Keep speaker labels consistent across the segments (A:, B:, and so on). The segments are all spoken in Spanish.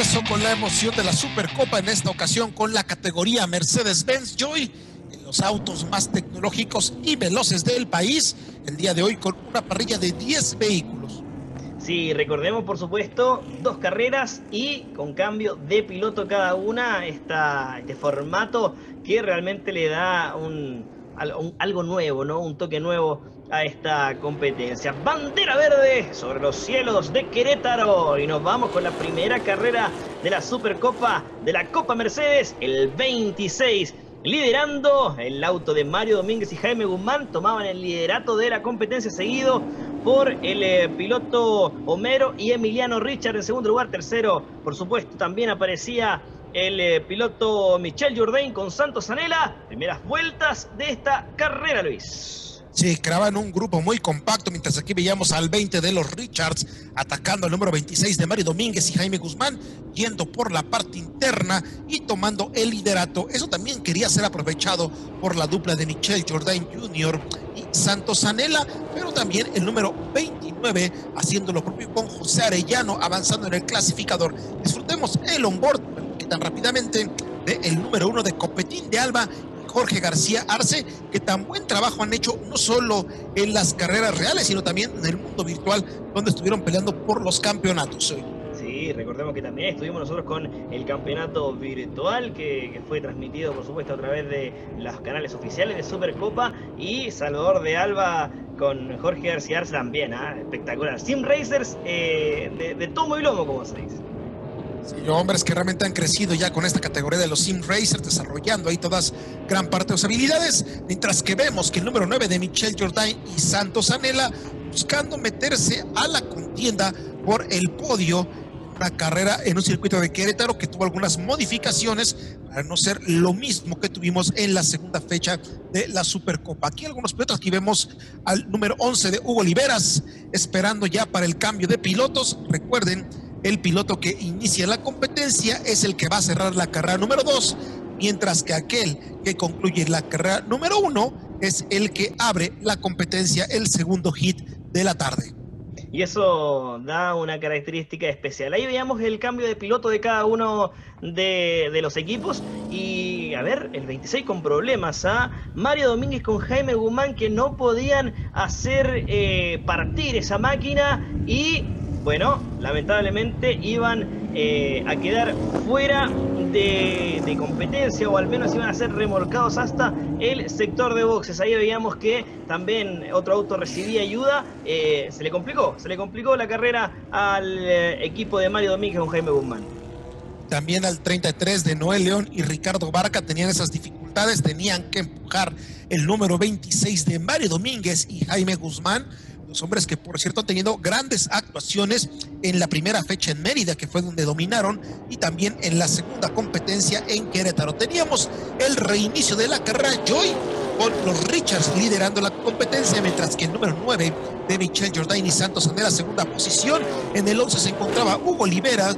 A: regreso con la emoción de la Supercopa, en esta ocasión con la categoría Mercedes-Benz Joy, en los autos más tecnológicos y veloces del país, el día de hoy con una parrilla de 10 vehículos.
B: Sí, recordemos por supuesto dos carreras y con cambio de piloto cada una, esta, este formato que realmente le da un, algo nuevo, ¿no? Un toque nuevo a esta competencia. Bandera verde sobre los cielos de Querétaro y nos vamos con la primera carrera de la Supercopa de la Copa Mercedes, el 26. Liderando el auto de Mario Domínguez y Jaime Guzmán tomaban el liderato de la competencia seguido por el eh, piloto Homero y Emiliano Richard en segundo lugar, tercero, por supuesto, también aparecía el eh, piloto Michel Jourdain con Santos Anela. Primeras vueltas de esta carrera, Luis.
A: Sí, creaban un grupo muy compacto, mientras aquí veíamos al 20 de los Richards atacando al número 26 de Mario Domínguez y Jaime Guzmán, yendo por la parte interna y tomando el liderato. Eso también quería ser aprovechado por la dupla de Michel Jourdain Jr. Santos Anela, pero también el número 29 haciendo lo propio con José Arellano avanzando en el clasificador. Disfrutemos el onboard, que tan rápidamente del el número uno de Copetín de Alba Jorge García Arce, que tan buen trabajo han hecho no solo en las carreras reales, sino también en el mundo virtual, donde estuvieron peleando por los campeonatos.
B: Recordemos que también estuvimos nosotros con el campeonato virtual que, fue transmitido, por supuesto, a través de los canales oficiales de Supercopa y Salvador de Alba con Jorge García Arce también, ¿ah? espectacular. Sim Racers eh, de, de tomo y lomo, como se dice.
A: Sí, hombres que realmente han crecido ya con esta categoría de los sim racers, desarrollando ahí todas gran parte de sus habilidades, mientras que vemos que el número 9 de Michelle Jordain y Santos Anela buscando meterse a la contienda por el podio una carrera en un circuito de Querétaro que tuvo algunas modificaciones para no ser lo mismo que tuvimos en la segunda fecha de la Supercopa. Aquí algunos pilotos, aquí vemos al número 11 de Hugo Oliveras esperando ya para el cambio de pilotos. Recuerden el piloto que inicia la competencia es el que va a cerrar la carrera número 2, mientras que aquel que concluye la carrera número 1 es el que abre la competencia, el segundo hit de la tarde.
B: Y eso da una característica especial. Ahí veíamos el cambio de piloto de cada uno de, los equipos. Y a ver, el 26 con problemas. ¿ah? Mario Domínguez con Jaime Guzmán que no podían hacer eh, partir esa máquina. Y bueno, lamentablemente iban eh, a quedar fuera de, competencia o al menos iban a ser remolcados hasta el sector de boxes. Ahí veíamos que también otro auto recibía ayuda. Eh, se le complicó, se le complicó la carrera al eh, equipo de Mario Domínguez con Jaime Guzmán.
A: También al 33 de Noel León y Ricardo Barca tenían esas dificultades, tenían que empujar el número 26 de Mario Domínguez y Jaime Guzmán los hombres que por cierto han tenido grandes actuaciones en la primera fecha en Mérida, que fue donde dominaron, y también en la segunda competencia en Querétaro. Teníamos el reinicio de la carrera Joy con los Richards liderando la competencia, mientras que el número 9 de Michelle y Santos en la segunda posición. En el 11 se encontraba Hugo Olivera,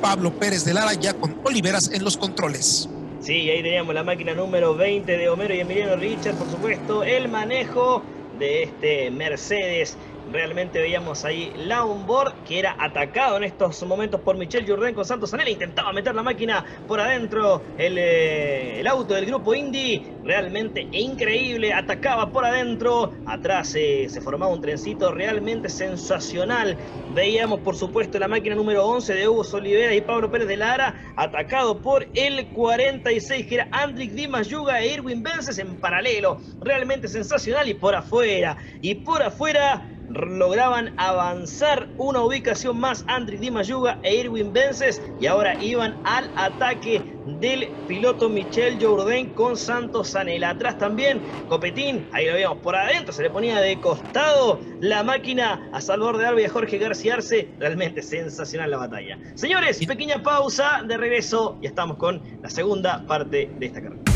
A: Pablo Pérez de Lara ya con Oliveras en los controles.
B: Sí, ahí teníamos la máquina número 20 de Homero y Emiliano Richards, por supuesto, el manejo de este Mercedes. Realmente veíamos ahí la onboard que era atacado en estos momentos por Michel Jourdain con Santos Anela. Intentaba meter la máquina por adentro. El, eh, el auto del grupo Indy realmente increíble. Atacaba por adentro. Atrás eh, se formaba un trencito realmente sensacional. Veíamos por supuesto la máquina número 11 de Hugo Olivera y Pablo Pérez de Lara. Atacado por el 46 que era Andrick Dimas Yuga e Irwin Vences en paralelo. Realmente sensacional y por afuera. Y por afuera lograban avanzar una ubicación más Andriy Dimayuga e Irwin Vences y ahora iban al ataque del piloto Michel Jourdain con Santos Sanela. Atrás también Copetín, ahí lo vemos por adentro, se le ponía de costado la máquina a Salvador de Alba y a Jorge García Arce. Realmente sensacional la batalla. Señores, pequeña pausa de regreso y estamos con la segunda parte de esta carrera.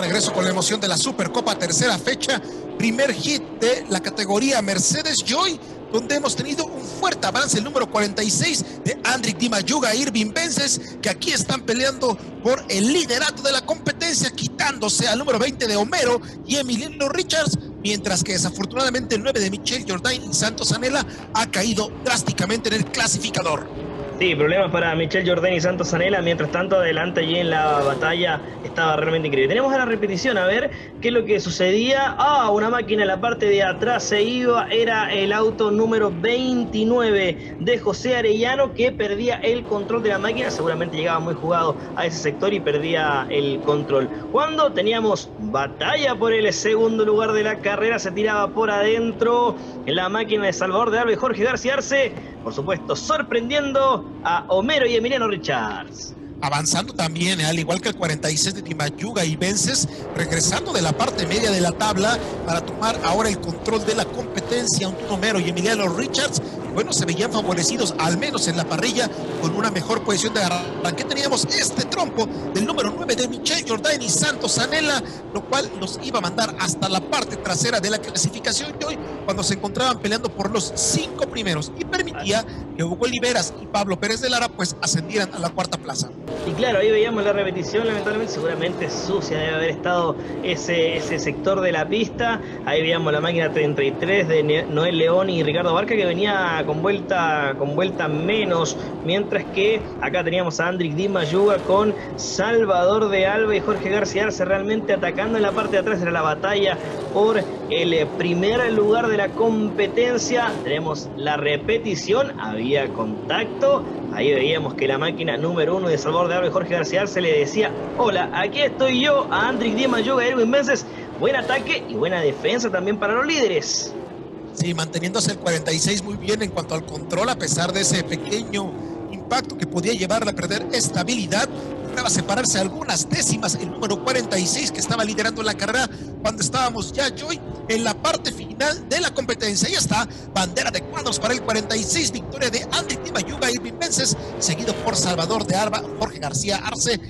A: Regreso con la emoción de la Supercopa, tercera fecha, primer hit de la categoría Mercedes Joy, donde hemos tenido un fuerte avance, el número 46 de Andrick Dimayuga Irving Vences, que aquí están peleando por el liderato de la competencia, quitándose al número 20 de Homero y Emiliano Richards, mientras que desafortunadamente el 9 de Michelle Jordain y Santos Anela ha caído drásticamente en el clasificador.
B: Sí, problemas para Michelle Jordan y Santos Sanela. Mientras tanto, adelante allí en la batalla estaba realmente increíble. Tenemos a la repetición, a ver qué es lo que sucedía. Ah, una máquina en la parte de atrás se iba. Era el auto número 29 de José Arellano que perdía el control de la máquina. Seguramente llegaba muy jugado a ese sector y perdía el control. Cuando teníamos batalla por el segundo lugar de la carrera, se tiraba por adentro en la máquina de Salvador de Alba Jorge García Arce por supuesto, sorprendiendo a Homero y Emiliano Richards.
A: Avanzando también, al igual que el 46 de Timayuga y Vences, regresando de la parte media de la tabla para tomar ahora el control de la competencia. Un Homero y Emiliano Richards bueno, se veían favorecidos, al menos en la parrilla, con una mejor posición de arranque. Teníamos este trompo del número 9 de Michelle Jordan y Santos Anela, lo cual nos iba a mandar hasta la parte trasera de la clasificación de hoy, cuando se encontraban peleando por los cinco primeros y permitía que Hugo Oliveras y Pablo Pérez de Lara pues ascendieran a la cuarta plaza.
B: Y claro, ahí veíamos la repetición, lamentablemente seguramente sucia debe haber estado ese, ese sector de la pista. Ahí veíamos la máquina 33 de Noel León y Ricardo Barca que venía con vuelta, menos, mientras que acá teníamos a Andrick Di Mayuga con Salvador de Alba y Jorge García Arce realmente atacando en la parte de atrás de la batalla por el primer lugar de la competencia. Tenemos la repetición, había contacto. Ahí veíamos que la máquina número uno de Salvador de y Jorge García Arce le decía, hola, aquí estoy yo, a Andrick Di Mayuga y Erwin Menses. Buen ataque y buena defensa también para los líderes.
A: Sí, manteniéndose el 46 muy bien en cuanto al control, a pesar de ese pequeño impacto que podía llevarle a perder estabilidad. Lograba separarse algunas décimas el número 46 que estaba liderando la carrera cuando estábamos ya, Joy, en la parte final de la competencia. Ya está, bandera de cuadros para el 46, victoria de Andy Timayuga y Vences, seguido por Salvador de Alba, Jorge García Arce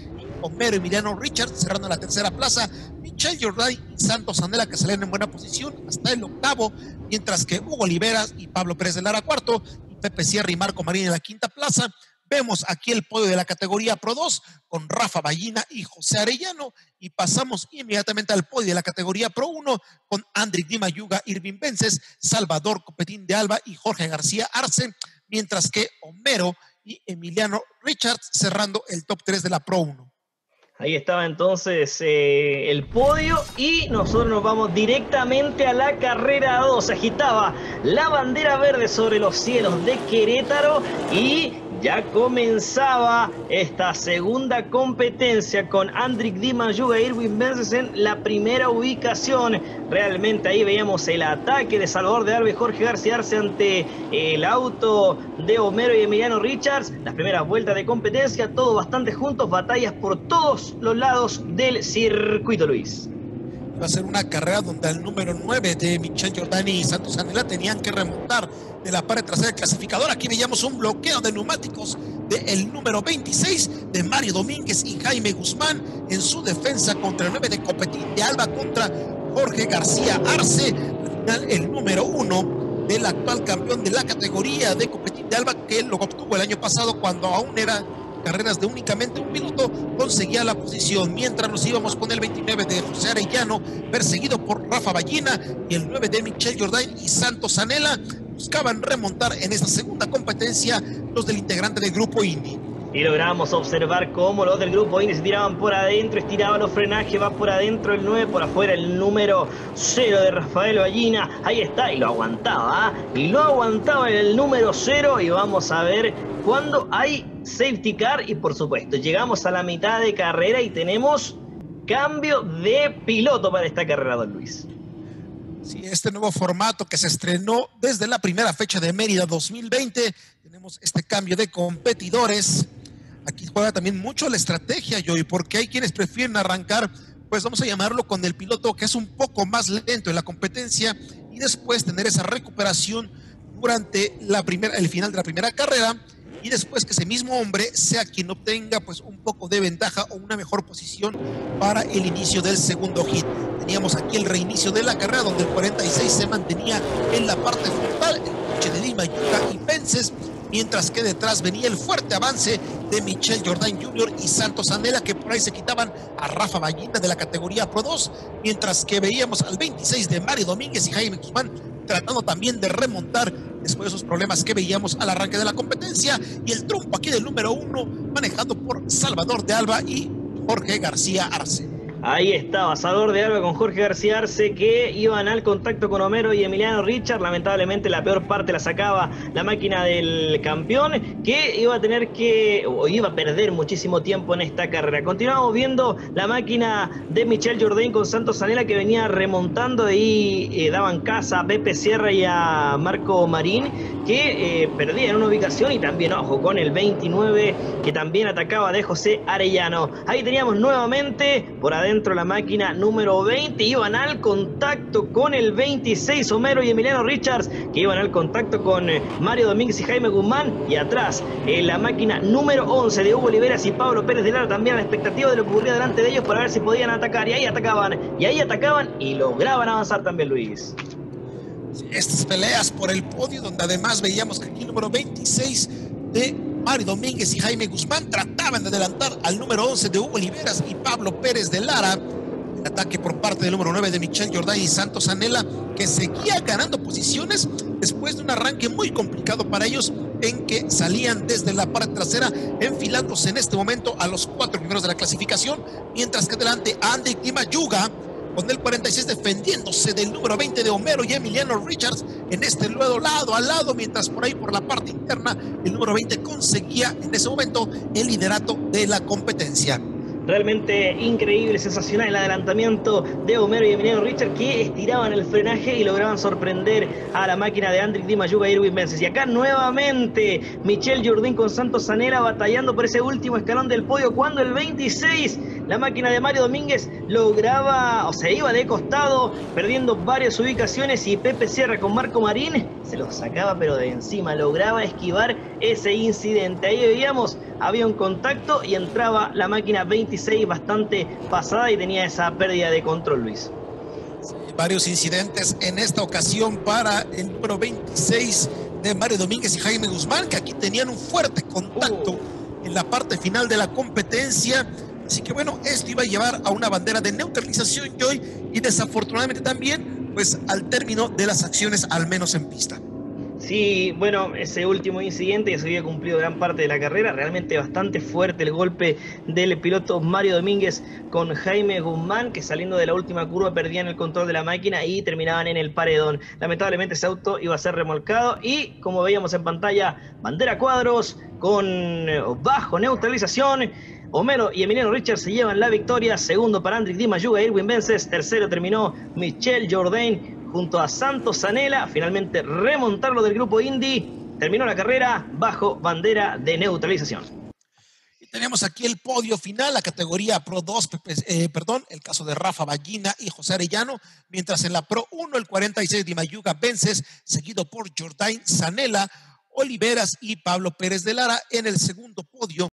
A: Homero Emiliano Richard cerrando la tercera plaza, Michelle Jordan y Santos Andela que salen en buena posición hasta el octavo, mientras que Hugo Oliveras y Pablo Pérez de Lara cuarto, y Pepe Sierra y Marco Marín en la quinta plaza. Vemos aquí el podio de la categoría Pro 2 con Rafa Ballina y José Arellano y pasamos inmediatamente al podio de la categoría Pro 1 con Andrick Dimayuga, Irving Vences, Salvador Copetín de Alba y Jorge García Arce, mientras que Homero y Emiliano Richards cerrando el top 3 de la Pro 1.
B: Ahí estaba entonces eh, el podio y nosotros nos vamos directamente a la carrera 2. Agitaba la bandera verde sobre los cielos de Querétaro y ya comenzaba esta segunda competencia con Andrick Di Mayuga e Irwin Menses en la primera ubicación. Realmente ahí veíamos el ataque de Salvador de Alves Jorge García Arce ante el auto de Homero y Emiliano Richards. Las primeras vueltas de competencia, todo bastante juntos, batallas por todos los lados del circuito Luis
A: va a ser una carrera donde el número 9 de Michel Giordani y Santos Anela tenían que remontar de la pared trasera del clasificador. Aquí veíamos un bloqueo de neumáticos del número 26 de Mario Domínguez y Jaime Guzmán en su defensa contra el 9 de Copetín de Alba contra Jorge García Arce. Al final, el número 1 del actual campeón de la categoría de Copetín de Alba que lo obtuvo el año pasado cuando aún era carreras de únicamente un minuto, conseguía la posición. Mientras nos íbamos con el 29 de José Arellano, perseguido por Rafa Ballina, y el 9 de Michel Jordain y Santos Anela, buscaban remontar en esta segunda competencia los del integrante del grupo Indy.
B: Y logramos observar cómo los del grupo Indy se tiraban por adentro, estiraban los frenajes, va por adentro el 9, por afuera el número 0 de Rafael Ballina. Ahí está, y lo aguantaba, ¿ah? y lo aguantaba el número 0. Y vamos a ver cuando hay safety car y por supuesto llegamos a la mitad de carrera y tenemos cambio de piloto para esta carrera, don Luis.
A: Sí, este nuevo formato que se estrenó desde la primera fecha de Mérida 2020, tenemos este cambio de competidores. Aquí juega también mucho la estrategia, Joey, porque hay quienes prefieren arrancar, pues vamos a llamarlo con el piloto que es un poco más lento en la competencia y después tener esa recuperación durante la primera, el final de la primera carrera y después que ese mismo hombre sea quien obtenga pues un poco de ventaja o una mejor posición para el inicio del segundo hit. Teníamos aquí el reinicio de la carrera donde el 46 se mantenía en la parte frontal, el coche de Lima, y Pences mientras que detrás venía el fuerte avance de Michel Jordan Jr. y Santos Anela, que por ahí se quitaban a Rafa Ballina de la categoría Pro 2, mientras que veíamos al 26 de Mario Domínguez y Jaime Guzmán tratando también de remontar después de esos problemas que veíamos al arranque de la competencia, y el trumpo aquí del número uno manejado por Salvador de Alba y Jorge García Arce.
B: Ahí estaba, Salvador de Alba con Jorge García Arce que iban al contacto con Homero y Emiliano Richard. Lamentablemente la peor parte la sacaba la máquina del campeón que iba a tener que, o iba a perder muchísimo tiempo en esta carrera. Continuamos viendo la máquina de Michel Jourdain con Santos Sanela que venía remontando y eh, daban casa a Pepe Sierra y a Marco Marín que eh, perdían una ubicación y también, ojo, con el 29 que también atacaba de José Arellano. Ahí teníamos nuevamente por adentro dentro la máquina número 20, iban al contacto con el 26 Homero y Emiliano Richards, que iban al contacto con eh, Mario Domínguez y Jaime Guzmán, y atrás en la máquina número 11 de Hugo Oliveras y Pablo Pérez de Lara, también a la expectativa de lo que ocurría delante de ellos para ver si podían atacar, y ahí atacaban, y ahí atacaban y lograban avanzar también Luis.
A: Estas peleas por el podio, donde además veíamos que aquí el número 26 de Mario Domínguez y Jaime Guzmán trataban de adelantar al número 11 de Hugo Oliveras y Pablo Pérez de Lara. El ataque por parte del número 9 de Michel Jordan y Santos Anela, que seguía ganando posiciones después de un arranque muy complicado para ellos, en que salían desde la parte trasera, enfilándose en este momento a los cuatro primeros de la clasificación, mientras que adelante Andy Yuga con el 46 defendiéndose del número 20 de Homero y Emiliano Richards en este lado, lado a lado, mientras por ahí por la parte interna el número 20 conseguía en ese momento el liderato de la competencia.
B: Realmente increíble, sensacional el adelantamiento de Homero y Emiliano Richard que estiraban el frenaje y lograban sorprender a la máquina de Andrick Di Mayuga y Irwin Vences. Y acá nuevamente Michel Jourdín con Santos Sanera batallando por ese último escalón del podio cuando el 26 la máquina de Mario Domínguez lograba o se iba de costado perdiendo varias ubicaciones y Pepe Sierra con Marco Marín se lo sacaba pero de encima, lograba esquivar ese incidente. Ahí veíamos, había un contacto y entraba la máquina 26 bastante pasada y tenía esa pérdida de control, Luis.
A: varios incidentes en esta ocasión para el número 26 de Mario Domínguez y Jaime Guzmán, que aquí tenían un fuerte contacto uh. en la parte final de la competencia. Así que bueno, esto iba a llevar a una bandera de neutralización hoy y desafortunadamente también pues al término de las acciones al menos en pista.
B: Sí, bueno, ese último incidente que se había cumplido gran parte de la carrera, realmente bastante fuerte el golpe del piloto Mario Domínguez con Jaime Guzmán, que saliendo de la última curva perdían el control de la máquina y terminaban en el paredón. Lamentablemente ese auto iba a ser remolcado y como veíamos en pantalla, bandera cuadros con bajo neutralización. Homero y Emiliano Richards se llevan la victoria. Segundo para Andrick Di Mayuga, Irwin Vences. Tercero terminó Michel Jourdain junto a Santos Zanela, finalmente remontarlo del grupo Indy, terminó la carrera bajo bandera de neutralización.
A: Tenemos aquí el podio final, la categoría Pro 2, eh, perdón, el caso de Rafa Ballina y José Arellano, mientras en la Pro 1 el 46 de Mayuga Vences, seguido por Jordain Zanela, Oliveras y Pablo Pérez de Lara en el segundo podio